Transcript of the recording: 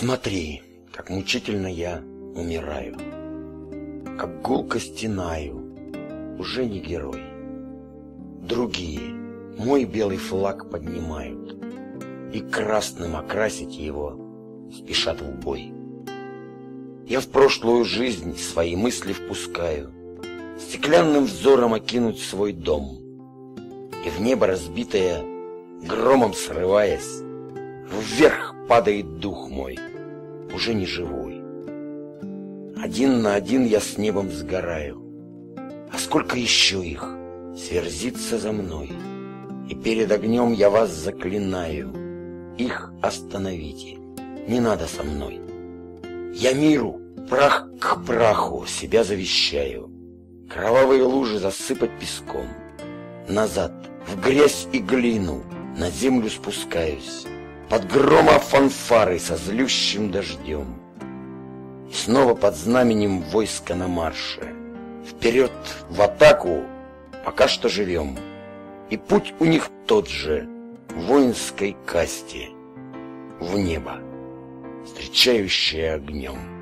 Смотри, как мучительно я умираю, Как гулко стенаю, уже не герой. Другие мой белый флаг поднимают И красным окрасить его спешат в бой. Я в прошлую жизнь свои мысли впускаю, Стеклянным взором окинуть свой дом, И в небо разбитое, громом срываясь, Вверх падает дух мой, уже не живой. Один на один я с небом сгораю, А сколько еще их сверзится за мной, И перед огнем я вас заклинаю, Их остановите, не надо со мной. Я миру, прах к праху, себя завещаю, Кровавые лужи засыпать песком, Назад, в грязь и глину, на землю спускаюсь, под грома фанфары со злющим дождем. И снова под знаменем войска на марше. Вперед, в атаку, пока что живем. И путь у них тот же, в воинской касте, в небо, встречающее огнем.